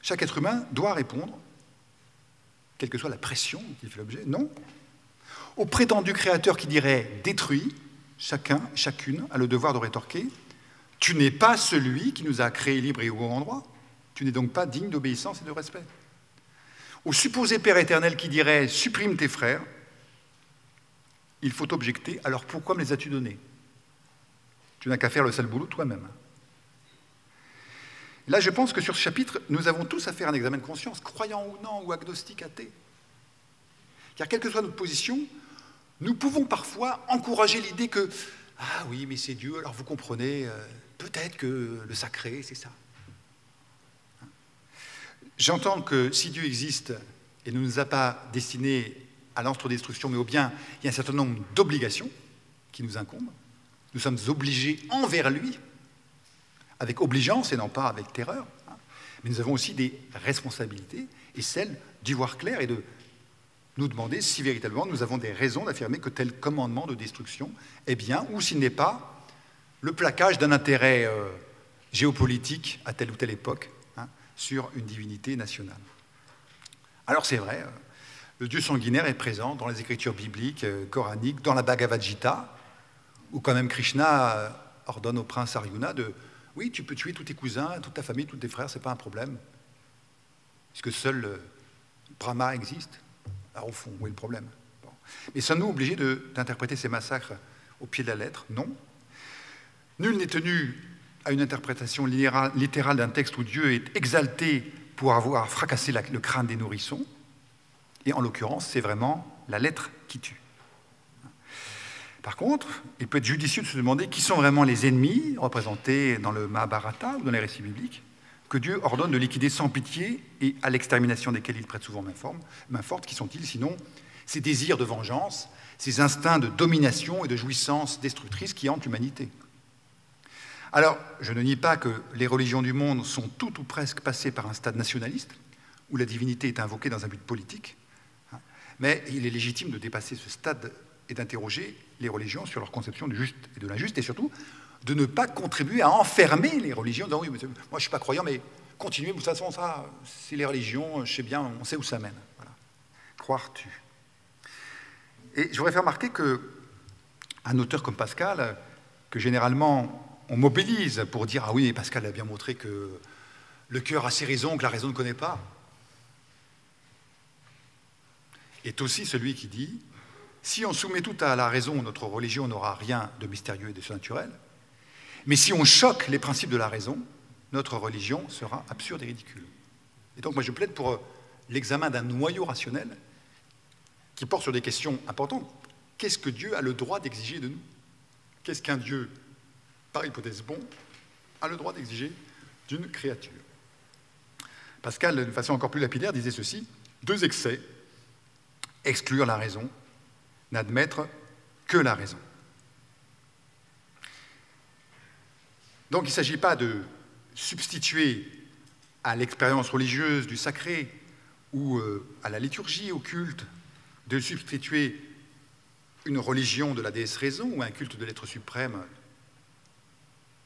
chaque être humain doit répondre, quelle que soit la pression qu'il fait l'objet, non. Au prétendu créateur qui dirait détruit, chacun, chacune a le devoir de rétorquer Tu n'es pas celui qui nous a créés libres et au bon endroit. Tu n'es donc pas digne d'obéissance et de respect. Au supposé Père éternel qui dirait Supprime tes frères, il faut objecter Alors pourquoi me les as-tu donnés? Tu n'as qu'à faire le sale boulot toi-même. Là, je pense que sur ce chapitre, nous avons tous à faire un examen de conscience, croyant ou non, ou agnostique, athée. Car quelle que soit notre position, nous pouvons parfois encourager l'idée que Ah oui, mais c'est Dieu, alors vous comprenez, euh, peut-être que le sacré, c'est ça. J'entends que si Dieu existe et ne nous a pas destinés à l'entre-destruction, mais au bien, il y a un certain nombre d'obligations qui nous incombent. Nous sommes obligés envers lui, avec obligeance et non pas avec terreur. Hein. Mais nous avons aussi des responsabilités, et celle d'y voir clair et de nous demander si véritablement nous avons des raisons d'affirmer que tel commandement de destruction est bien, ou s'il n'est pas le plaquage d'un intérêt euh, géopolitique à telle ou telle époque hein, sur une divinité nationale. Alors c'est vrai, euh, le dieu sanguinaire est présent dans les écritures bibliques, euh, coraniques, dans la Bhagavad Gita, où quand même Krishna ordonne au prince Arjuna de oui, tu peux tuer tous tes cousins, toute ta famille, tous tes frères, ce n'est pas un problème. Puisque seul euh, Brahma existe. Alors au fond, où est le problème? Mais sommes-nous obligés d'interpréter ces massacres au pied de la lettre? Non. Nul n'est tenu à une interprétation littérale d'un texte où Dieu est exalté pour avoir fracassé le crâne des nourrissons. Et en l'occurrence, c'est vraiment la lettre qui tue. Par contre, il peut être judicieux de se demander qui sont vraiment les ennemis représentés dans le Mahabharata ou dans les récits bibliques, que Dieu ordonne de liquider sans pitié et à l'extermination desquels il prête souvent main, main forte. Qui sont-ils? Sinon ces désirs de vengeance, ces instincts de domination et de jouissance destructrice qui hantent l'humanité Alors, je ne nie pas que les religions du monde sont toutes ou presque passées par un stade nationaliste, où la divinité est invoquée dans un but politique, mais il est légitime de dépasser ce stade et d'interroger les religions sur leur conception du juste et de l'injuste, et surtout de ne pas contribuer à enfermer les religions, disant oui, moi je ne suis pas croyant, mais continuez, de toute ça, c'est les religions, je sais bien, on sait où ça mène. Voilà. Croire-tu Et je voudrais faire remarquer qu'un auteur comme Pascal, que généralement on mobilise pour dire Ah oui, Pascal a bien montré que le cœur a ses raisons que la raison ne connaît pas, est aussi celui qui dit si on soumet tout à la raison, notre religion n'aura rien de mystérieux et de surnaturel. Mais si on choque les principes de la raison, notre religion sera absurde et ridicule. Et donc moi je plaide pour l'examen d'un noyau rationnel qui porte sur des questions importantes. Qu'est-ce que Dieu a le droit d'exiger de nous? Qu'est-ce qu'un Dieu, par hypothèse bon, a le droit d'exiger d'une créature? Pascal, d'une façon encore plus lapidaire, disait ceci, deux excès, exclure la raison n'admettre que la raison. Donc il ne s'agit pas de substituer à l'expérience religieuse du sacré ou à la liturgie, au culte, de substituer une religion de la déesse raison ou un culte de l'être suprême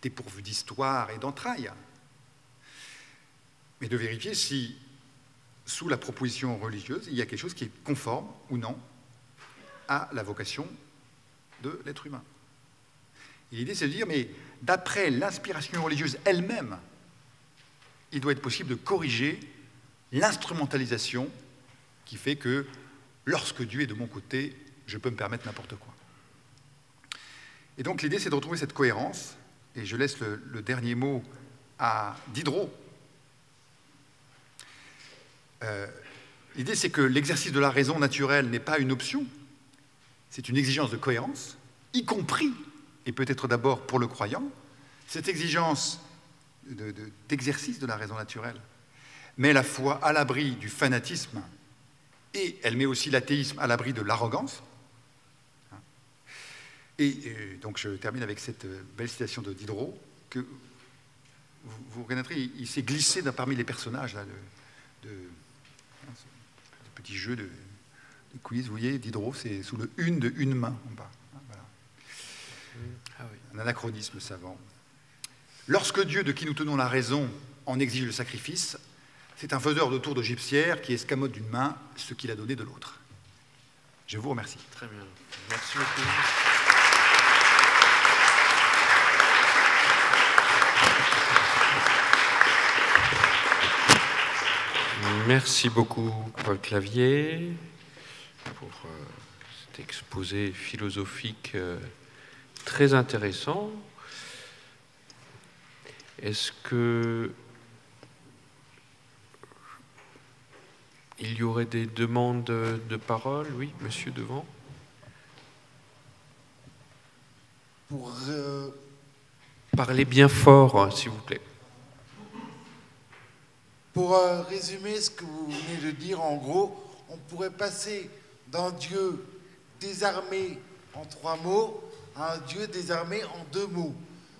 dépourvu d'histoire et d'entrailles, mais de vérifier si, sous la proposition religieuse, il y a quelque chose qui est conforme ou non à la vocation de l'être humain. L'idée, c'est de dire, mais d'après l'inspiration religieuse elle-même, il doit être possible de corriger l'instrumentalisation qui fait que lorsque Dieu est de mon côté, je peux me permettre n'importe quoi. Et donc l'idée, c'est de retrouver cette cohérence, et je laisse le, dernier mot à Diderot. Euh, l'idée, c'est que l'exercice de la raison naturelle n'est pas une option, c'est une exigence de cohérence, y compris, et peut-être d'abord pour le croyant, cette exigence d'exercice de, la raison naturelle met la foi à l'abri du fanatisme et elle met aussi l'athéisme à l'abri de l'arrogance. Et donc je termine avec cette euh, belle citation de Diderot, que vous, reconnaîtrez, il, s'est glissé parmi les personnages là, de, petit jeu de, quiz. Vous voyez, Diderot, c'est sous le une de une main en bas. Ah Un anachronisme savant. Lorsque Dieu, de qui nous tenons la raison, en exige le sacrifice, c'est un faiseur de tours de gypsière qui escamote d'une main ce qu'il a donné de l'autre. Je vous remercie. Très bien. Merci beaucoup. Merci beaucoup, Paul Clavier, pour euh, cet exposé philosophique euh, très intéressant. Est-ce que il y aurait des demandes de parole? Oui, monsieur Devant Pour euh, Parlez bien fort, hein, s'il vous plaît. Pour euh, résumer ce que vous venez de dire, en gros, on pourrait passer d'un Dieu désarmé en trois mots à un Dieu désarmé en deux mots.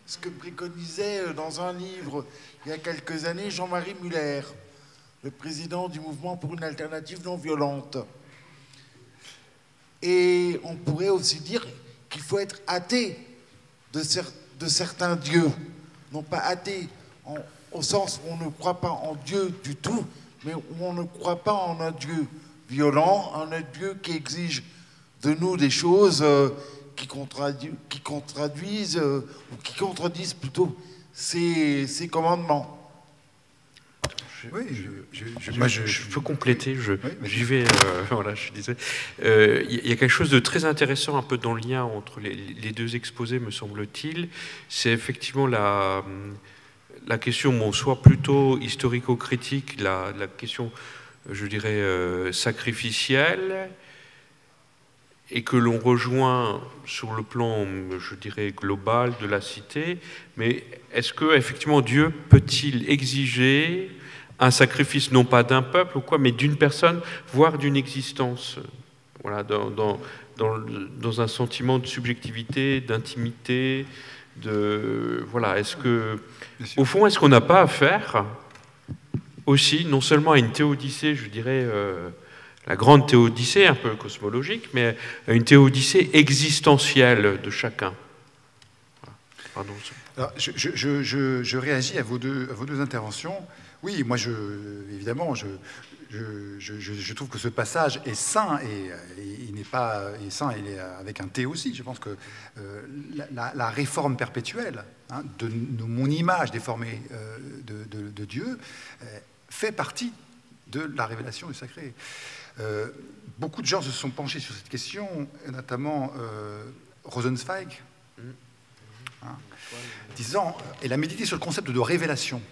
Ce que préconisait euh, dans un livre il y a quelques années Jean-Marie Muller, le président du mouvement pour une alternative non violente. Et on pourrait aussi dire qu'il faut être athée de, de certains dieux, non pas athée en, au sens où on ne croit pas en Dieu du tout, mais où on ne croit pas en un Dieu violent, en un Dieu qui exige de nous des choses euh, qui, qui, contraduisent, euh, ou qui contredisent plutôt ses, commandements. oui, je, je, peux compléter, j'y vais, euh, voilà, je disais. Il y a quelque chose de très intéressant un peu dans le lien entre les, les deux exposés, me semble-t-il. C'est effectivement la, la question, soit plutôt historico-critique, la, question, je dirais, euh, sacrificielle, et que l'on rejoint sur le plan, je dirais, global de la cité, mais est-ce que effectivement Dieu peut-il exiger un sacrifice non pas d'un peuple ou quoi, mais d'une personne, voire d'une existence, voilà, dans, dans, dans, un sentiment de subjectivité, d'intimité, de voilà, est-ce que au fond, est-ce qu'on n'a pas affaire aussi, non seulement à une théodicée, je dirais, euh, la grande théodicée, un peu cosmologique, mais à une théodicée existentielle de chacun? Pardon. je, réagis à vos, deux, à vos deux interventions. Oui, moi, je, évidemment, je, je, trouve que ce passage est sain et, il n'est pas est sain, il est avec un T aussi. Je pense que euh, la, réforme perpétuelle hein, de, mon image déformée euh, de, Dieu euh, fait partie de la révélation du sacré. beaucoup de gens se sont penchés sur cette question, notamment Rosenzweig, hein, disant, elle a médité sur le concept de révélation.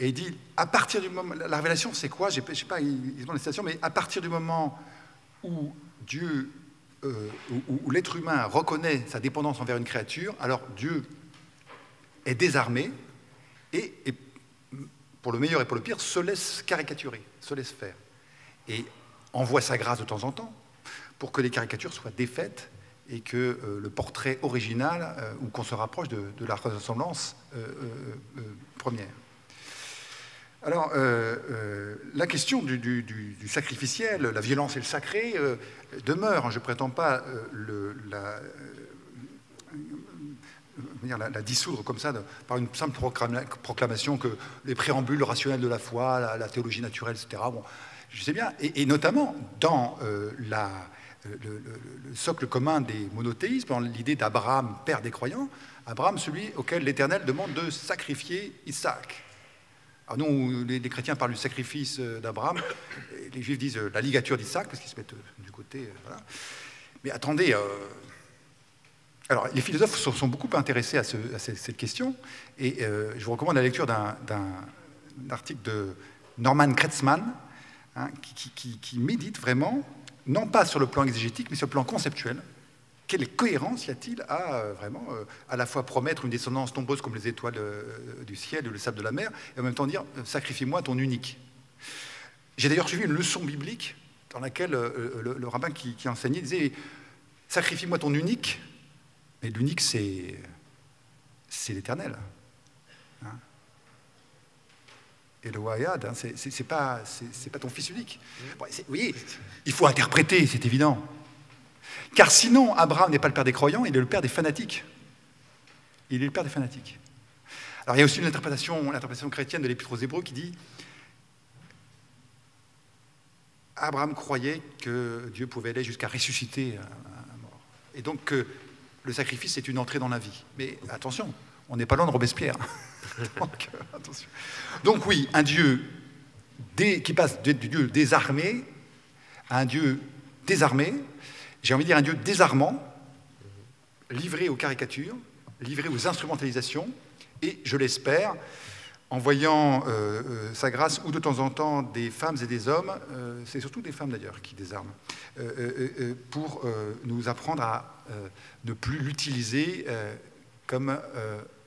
Et il dit, à partir du moment, la révélation, c'est quoi? Je sais pas exactement les mais à partir du moment où Dieu, euh, où, l'être humain reconnaît sa dépendance envers une créature, alors Dieu est désarmé et, pour le meilleur et pour le pire, se laisse caricaturer, se laisse faire. Et envoie sa grâce de temps en temps pour que les caricatures soient défaites et que euh, le portrait original, euh, ou qu'on se rapproche de la ressemblance première. Alors, euh, euh, la question du, sacrificiel, la violence et le sacré euh, demeure. Je ne prétends pas la, dissoudre comme ça par une simple proclamation que les préambules rationnels de la foi, la, théologie naturelle, etc. Bon, je sais bien. Et, notamment dans la, le, socle commun des monothéismes, dans l'idée d'Abraham, père des croyants, Abraham, celui auquel l'Éternel demande de sacrifier Isaac. Alors nous, les, chrétiens parlent du sacrifice euh, d'Abraham, les juifs disent euh, la ligature d'Isaac, parce qu'ils se mettent euh, du côté. Mais attendez, alors les philosophes sont, beaucoup intéressés à, cette question, et je vous recommande la lecture d'un article de Norman Kretzmann, hein, qui, médite vraiment, non pas sur le plan exégétique, mais sur le plan conceptuel, quelle cohérence y a-t-il à euh, vraiment euh, à la fois promettre une descendance nombreuse comme les étoiles euh, du ciel ou le sable de la mer, et en même temps dire sacrifie-moi ton unique? J'ai d'ailleurs suivi une leçon biblique dans laquelle le, rabbin qui, enseignait disait sacrifie-moi ton unique, mais l'unique c'est c'est l'éternel. Hein. et le Wayad, hein, c'est pas, pas ton fils unique. vous voyez, il faut interpréter, c'est évident. Car sinon, Abraham n'est pas le père des croyants, il est le père des fanatiques. Il est le père des fanatiques. Alors il y a aussi une interprétation, l'interprétation chrétienne de l'Épître aux Hébreux qui dit Abraham croyait que Dieu pouvait aller jusqu'à ressusciter un mort. Et donc que le sacrifice est une entrée dans la vie. Mais attention, on n'est pas loin de Robespierre. donc, attention. donc, oui, un Dieu qui passe du Dieu désarmé à un Dieu désarmé, j'ai envie de dire un Dieu désarmant, livré aux caricatures, livré aux instrumentalisations, et je l'espère, en voyant euh, euh, sa grâce, ou de temps en temps des femmes et des hommes, euh, c'est surtout des femmes d'ailleurs qui désarment, pour nous apprendre à ne plus l'utiliser comme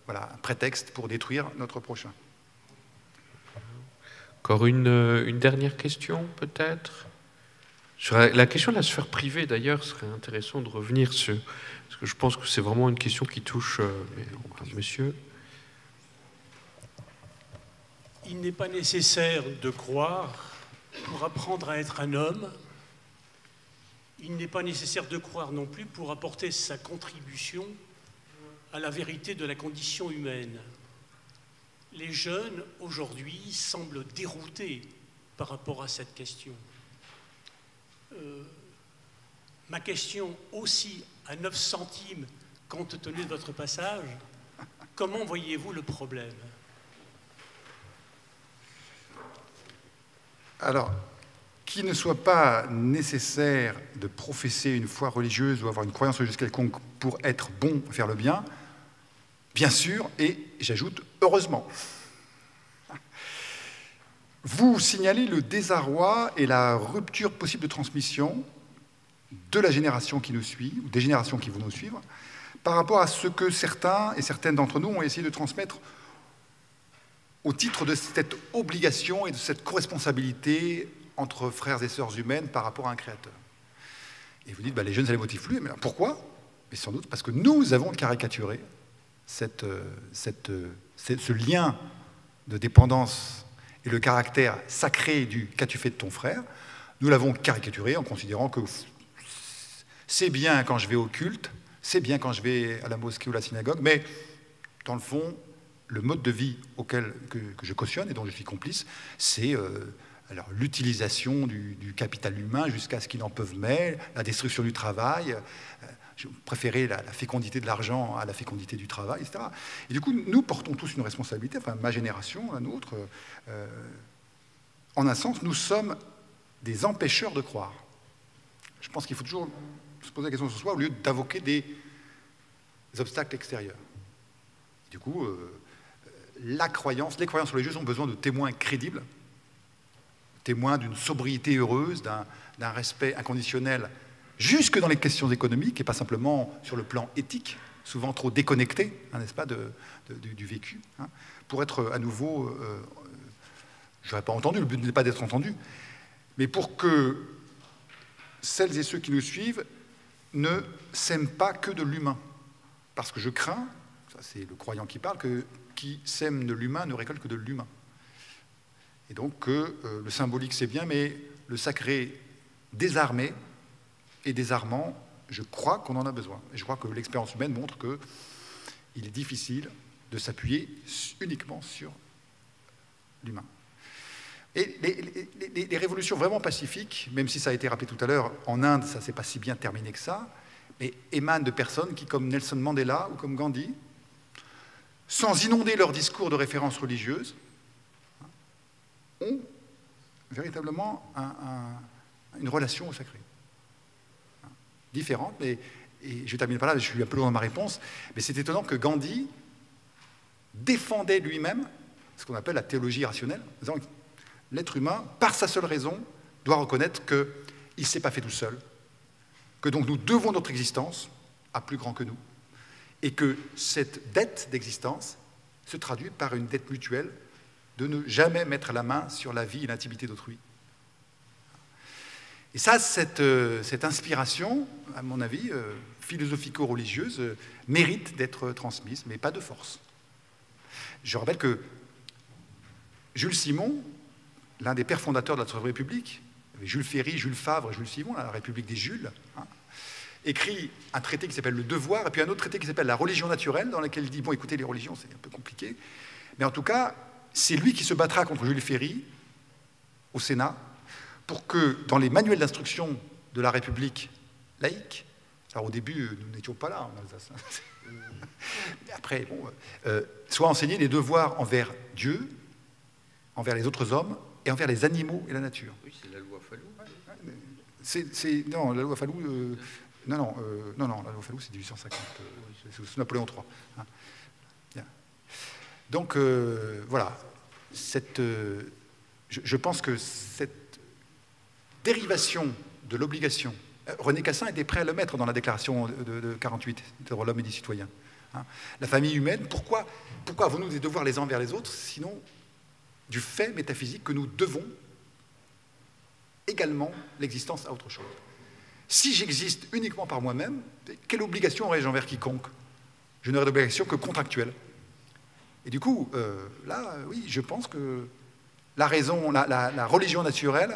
voilà, un prétexte pour détruire notre prochain. Encore une, une dernière question peut-être? Sur la question de la sphère privée, d'ailleurs, serait intéressant de revenir sur, parce que je pense que c'est vraiment une question qui touche euh, monsieur. Il n'est pas nécessaire de croire pour apprendre à être un homme. Il n'est pas nécessaire de croire non plus pour apporter sa contribution à la vérité de la condition humaine. Les jeunes, aujourd'hui, semblent déroutés par rapport à cette question. Euh, ma question aussi à 9 centimes, compte tenu de votre passage, comment voyez-vous le problème? Alors, qu'il ne soit pas nécessaire de professer une foi religieuse ou avoir une croyance religieuse quelconque pour être bon, faire le bien, bien sûr, et j'ajoute heureusement. Vous signalez le désarroi et la rupture possible de transmission de la génération qui nous suit, ou des générations qui vont nous suivre, par rapport à ce que certains et certaines d'entre nous ont essayé de transmettre au titre de cette obligation et de cette co-responsabilité entre frères et sœurs humaines par rapport à un créateur. Et vous dites, bah, les jeunes, ça les motive plus. Pourquoi? Mais sans doute parce que nous avons caricaturé euh, euh, ce lien de dépendance et le caractère sacré du qu'as-tu fait de ton frère, nous l'avons caricaturé en considérant que c'est bien quand je vais au culte, c'est bien quand je vais à la mosquée ou à la synagogue, mais dans le fond, le mode de vie auquel que, je cautionne et dont je suis complice, c'est euh, l'utilisation du, capital humain jusqu'à ce qu'il n'en peuvent mais, la destruction du travail, euh, je préférais la, fécondité de l'argent à la fécondité du travail, etc. Et du coup, nous portons tous une responsabilité, enfin ma génération, la nôtre. Euh, en un sens, nous sommes des empêcheurs de croire. Je pense qu'il faut toujours se poser la question sur soi au lieu d'invoquer des obstacles extérieurs. Du coup, euh, la croyance, les croyances religieuses ont besoin de témoins crédibles, témoins d'une sobriété heureuse, d'un respect inconditionnel jusque dans les questions économiques et pas simplement sur le plan éthique, souvent trop déconnecté, hein, n'est-ce pas, du, vécu, hein, pour être à nouveau, euh, je n'aurais pas entendu, le but n'est pas d'être entendu, mais pour que celles et ceux qui nous suivent ne s'aiment pas que de l'humain. Parce que je crains, ça c'est le croyant qui parle, que qui sème de l'humain ne récolte que de l'humain. Et donc que euh, le symbolique c'est bien, mais le sacré désarmé et désarmant, je crois qu'on en a besoin. Et je crois que l'expérience humaine montre qu'il est difficile de s'appuyer uniquement sur l'humain. Et les, révolutions vraiment pacifiques, même si ça a été rappelé tout à l'heure, en Inde, ça ne s'est pas si bien terminé que ça, mais émanent de personnes qui, comme Nelson Mandela ou comme Gandhi, sans inonder leur discours de référence religieuse, ont véritablement une relation au sacré. Différente, mais et je termine par là, je suis un peu loin dans ma réponse, mais c'est étonnant que Gandhi défendait lui-même ce qu'on appelle la théologie rationnelle, l'être humain, par sa seule raison, doit reconnaître qu'il ne s'est pas fait tout seul, que donc nous devons notre existence à plus grand que nous, et que cette dette d'existence se traduit par une dette mutuelle de ne jamais mettre la main sur la vie et l'intimité d'autrui. Et ça, cette, euh, inspiration, à mon avis, euh, philosophico-religieuse, euh, mérite d'être transmise, mais pas de force. Je rappelle que Jules Simon, l'un des pères fondateurs de la Troisième République, Jules Ferry, Jules Favre, Jules Simon, la République des Jules, hein, écrit un traité qui s'appelle Le Devoir, et puis un autre traité qui s'appelle La religion naturelle, dans lequel il dit, bon écoutez, les religions, c'est un peu compliqué, mais en tout cas, c'est lui qui se battra contre Jules Ferry au Sénat pour que dans les manuels d'instruction de la République laïque, alors au début, nous n'étions pas là en Alsace, hein, mais après, bon, euh, soient enseignés les devoirs envers Dieu, envers les autres hommes et envers les animaux et la nature. Oui, c'est la loi Fallou. C'est, non, la loi Fallou, euh, non, non, euh, non, non, la loi Fallou, c'est 1850, euh, c'est Napoléon III. Hein. Donc, voilà, cette, je, pense que cette dérivation de l'obligation, René Cassin était prêt à le mettre dans la déclaration de, de 48 de l'homme et des citoyens. Hein. La famille humaine, pourquoi, pourquoi avons-nous des devoirs les uns envers les autres, sinon du fait métaphysique que nous devons également l'existence à autre chose? Si j'existe uniquement par moi-même, quelle obligation aurais-je envers quiconque? Je n'aurais d'obligation que contractuelle. Et du coup, euh, là, oui, je pense que la raison, la, religion naturelle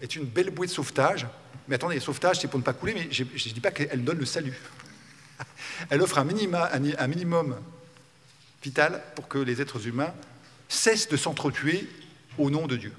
est une belle bouée de sauvetage. Mais attendez, sauvetage, c'est pour ne pas couler, mais je ne dis pas qu'elle donne le salut. Elle offre un, minima, un minimum vital pour que les êtres humains cesse de s'entretuer au nom de Dieu.